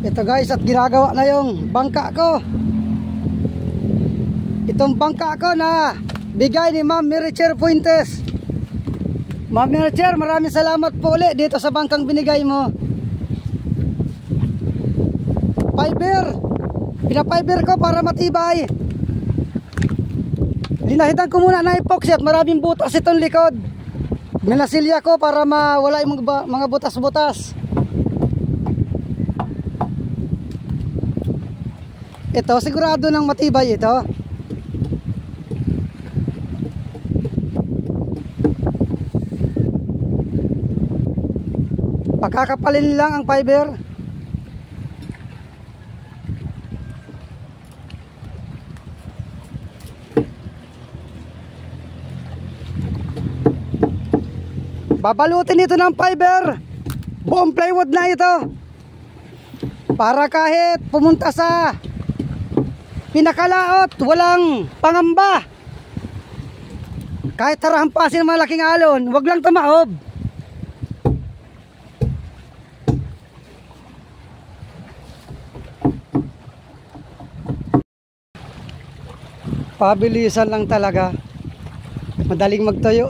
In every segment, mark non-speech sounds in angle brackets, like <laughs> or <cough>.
Ito guys at ginagawa na yung bangka ko. Itong bangka ko na bigay ni Ma'am Miricher Puentes. Ma'am Miricher, maraming salamat po ulit dito sa bangkang binigay mo. Fiber. Pinafiber ko para matibay. Linahitan ko muna na epoxy at maraming butas itong likod. Minasilya ko para mawala yung mga butas-butas. Ito, sigurado nang matibay ito. Pagkakapalin lang ang fiber. Babalutin ito ng fiber. Buong plywood na ito. Para kahit pumunta sa pinakalaot walang pangamba. Kahit tarahampasin ng malaking alon wag lang tumaob. Pabilisan lang talaga. Madaling magtayo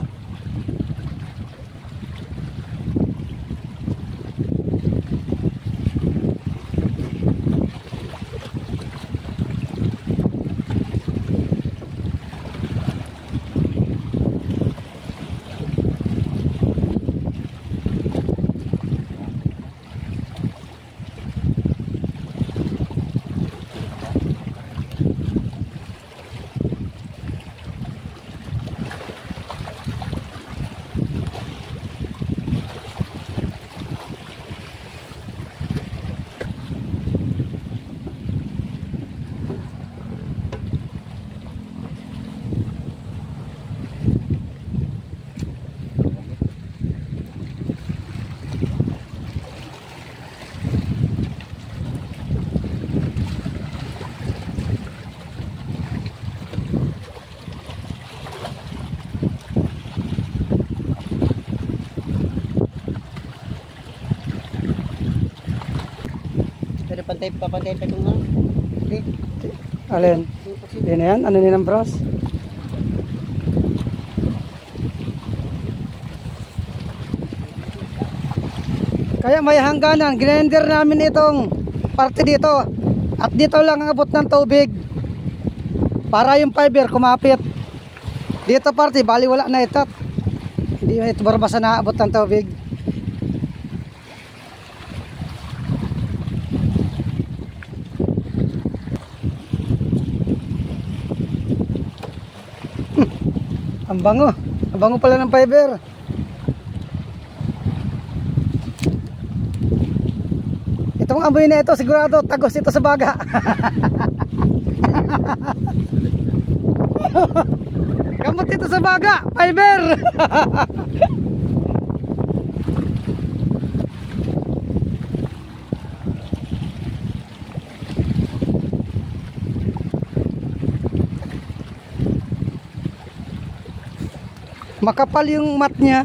Pantay, papantay pa itong ano. Okay. alin? Yan na yan? Ano nila ng bros? Kaya may hangganan ginender namin itong parte dito. At dito lang ang abot ng tubig. Para yung fiber kumapit. Dito parte bali wala na ito. Hindi ito barbasa na abot ng tubig Ang bango. Ang bango pala ng fiber. Itong amoy na ito, sigurado, tagos ito sa baga. <laughs> Kamot ito sa baga, fiber. <laughs> makapal yung mat niya.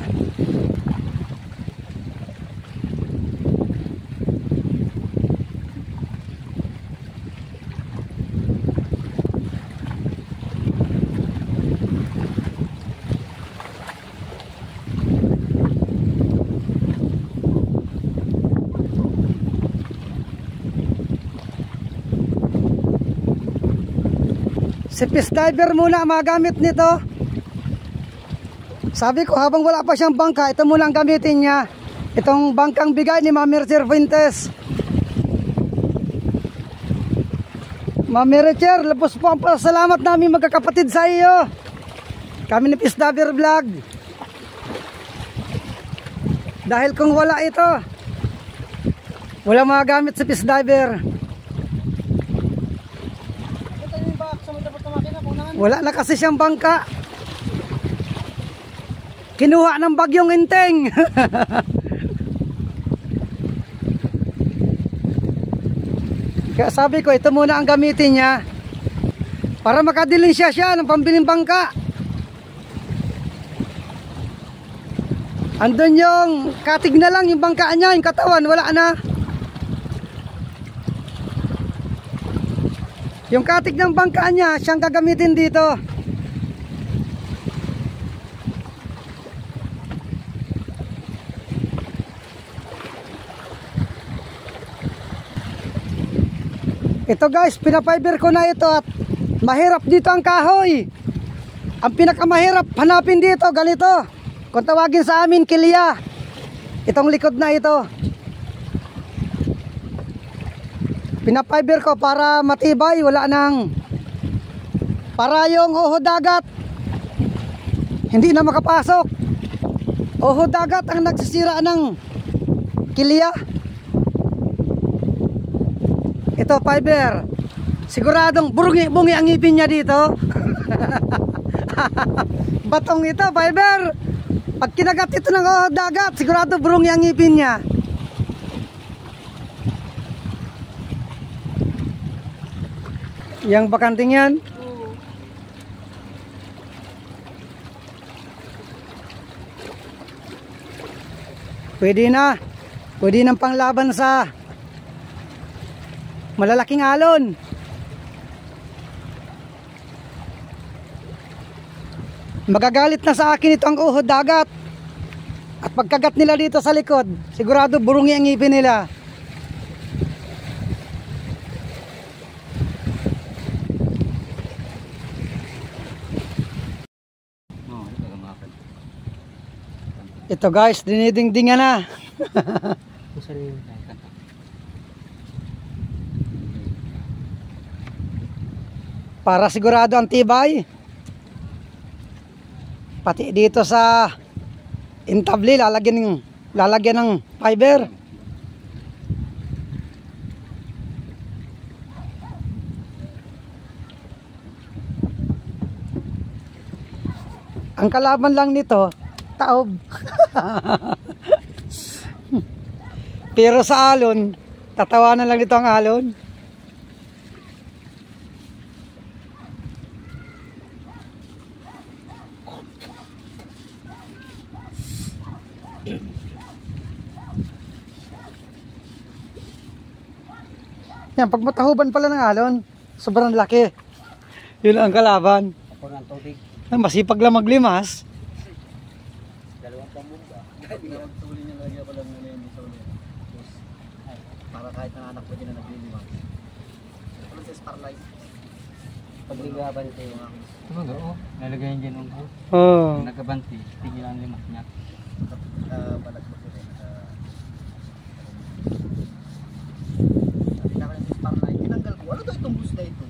Si fish diver muna magamit nito sabi ko habang wala pa siyang bangka, ito muna ang gamitin niya. Itong bangkang bigay ni Ma'am Mercer Fuentes. Ma'am Mercer, labos po ang pasalamat namin magkakapatid sa iyo. Kami ni Pisdaver Vlog. Dahil kung wala ito, wala magagamit sa Pisdaver. Wala na kasi siyang bangka. Kinuha ng bagyong inteng. <laughs> Kaya sabi ko, ito muna ang gamitin niya. Para makadiling siya siya ng pambiling bangka. Andun yung katig na lang yung bangka niya, yung katawan, wala na. Yung katig ng bangka niya, siyang gagamitin dito. Ito guys, pinapiber ko na ito at mahirap dito ang kahoy. Ang pinakamahirap hanapin dito, ganito. Kung tawagin sa amin, kilya. Itong likod na ito. Pinapiber ko para matibay, wala nang para yung uho dagat hindi na makapasok. Uho dagat ang nagsisira ng kilya. Ito fiber. Siguradong burungi-bungi ang ngipin niya dito. <laughs> Batong ito fiber. Pag kinagat ito ng uho dagat, sigurado burungi ang ngipin niya. Yang bakanting yan. Pwede na. Pwede nang panglaban sa malalaking alon. Magagalit na sa akin ito ang uhod dagat. At pagkagat nila dito sa likod, sigurado burungi ang ngipin nila. Ito guys, dinidingdingan na. <laughs> Para sigurado ang tibay. Pati dito sa intabli lalagyan ng lalagyan ng fiber. Ang kalaban lang nito, taob. <laughs> Pero sa alon, tatawanan lang nito ang alon. Yan, pag matahuban pala ng alon, sobrang laki. Yun ang kalaban. Ako ng tubig. Masipag lang maglimas. Dalawang pambumba. Tuli niya lagi pala ng nila yung tuli. Para kahit nanganak pa din na naglilima. Ano sa starlight? Pag nagabante yung mga Talaga, oh. Nalagay dyan ang oh. Oh. Nagkabanti, tigil ang limas niya. uh, balat ko sila. Sabi na kayo sa starlight, daw itong bus na ito?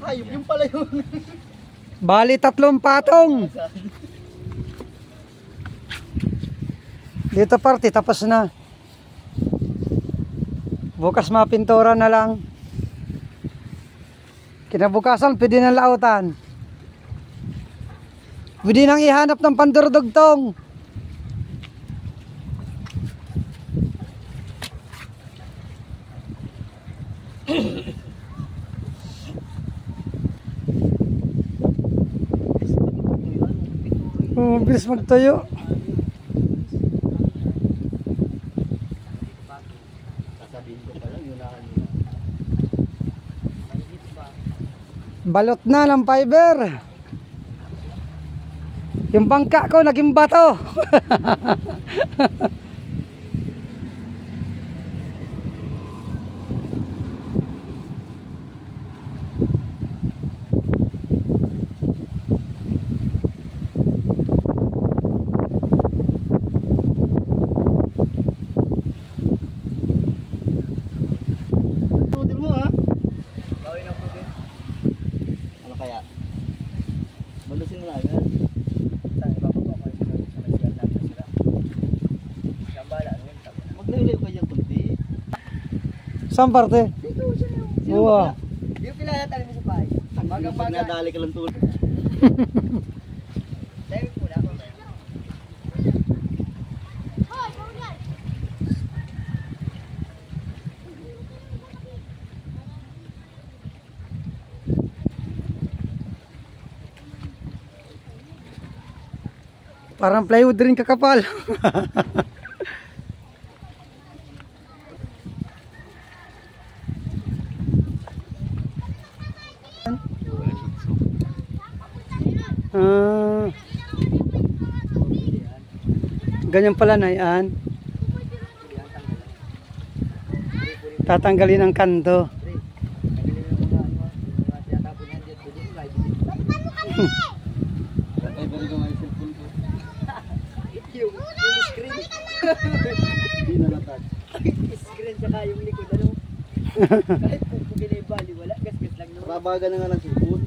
Hayop, yung pala yun. Bali tatlong patong. <laughs> Dito party, tapos na. Bukas mapintura na lang. Kinabukasan, pwede na lautan. Pwede nang ihanap ng pandurdugtong. Oh, bilis magtayo. Balot na ng fiber. Yung bangka ko naging bato. <laughs> Pudil mo ha. Gawin ang pudil. Ano kaya? Balusin mo na agad. Saan ipapagawa ko yung sa nasiyan natin sila. Sambala. Maglayo kayo kunti. Saan parte? Dito siya yung. Wow. Yung kilala tayo mo sa bahay. Magang pag nadali ka lang tulad. Parang plywood rin kakapal. <laughs> Ganyan pala na yan. Tatanggalin ang kanto. Ano, yung. Yung, screen. Hindi na screen saka yung likod, ano? Kahit kung pinibali, wala. Gas-gas lang. Babaga na nga ng cellphone.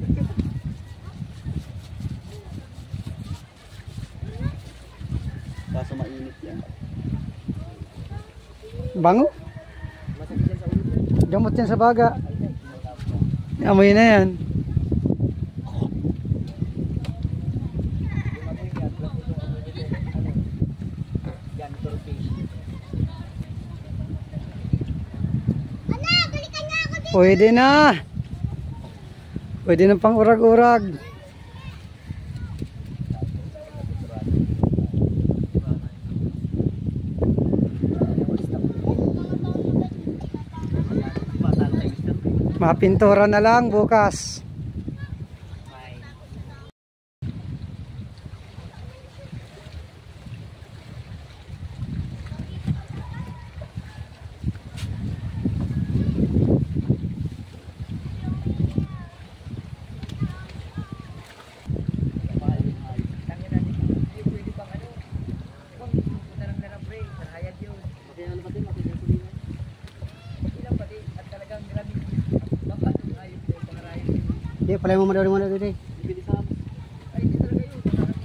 Kaso mainit yan. Bango. Gamot yan sa baga. Amoy na yan. Pwede na. Pwede na pang urag-urag. Mapintura na lang bukas. Fine. Mahal, mahal. Tangin na, hindi pwede pang ano. Kung punta lang na ng break, sarayad yun. Pati ano pati, makinig ko din. Pati lang pati, at talagang grabe. Dapat, ayos yun, pangarayos yun. Hindi, pala mo madawin mo na dito. Bibili sa amin. Ay, hindi talaga yun. Parang